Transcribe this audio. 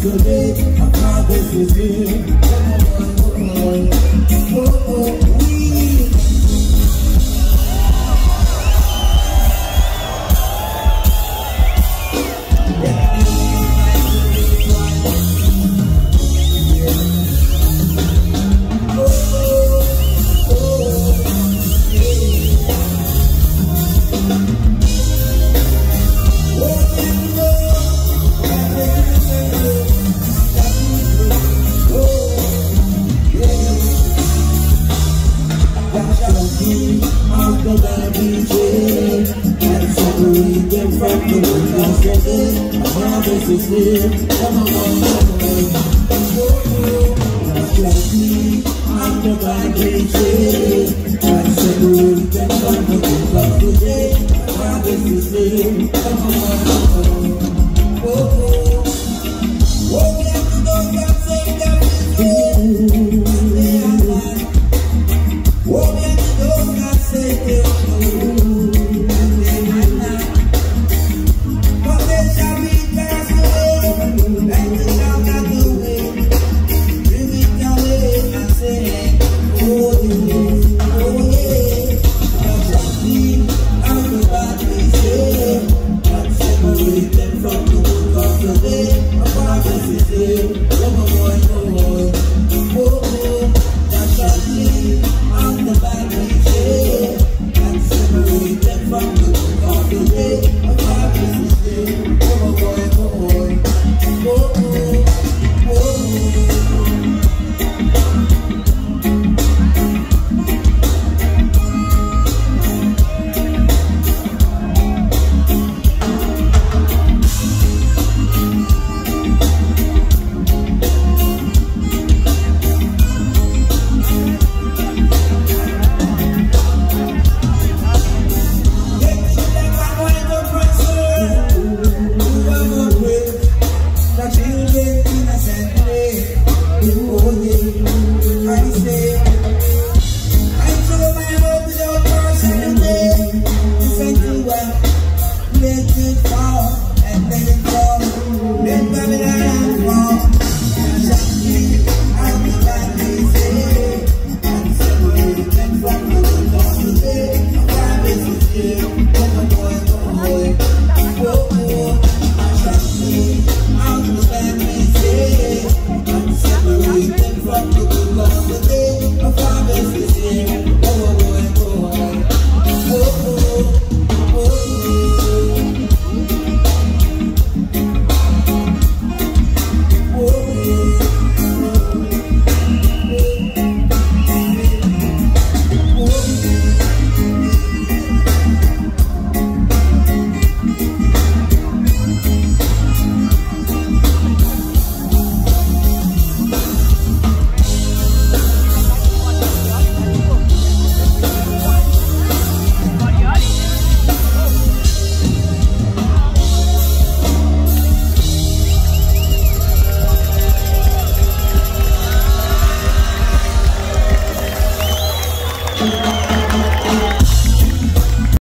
Today I'm father's here. Oh, oh, oh, oh. love DJ Gotta separate them from the one that's Come on, I'm the vibe the one that's good My heart Come on, come on eu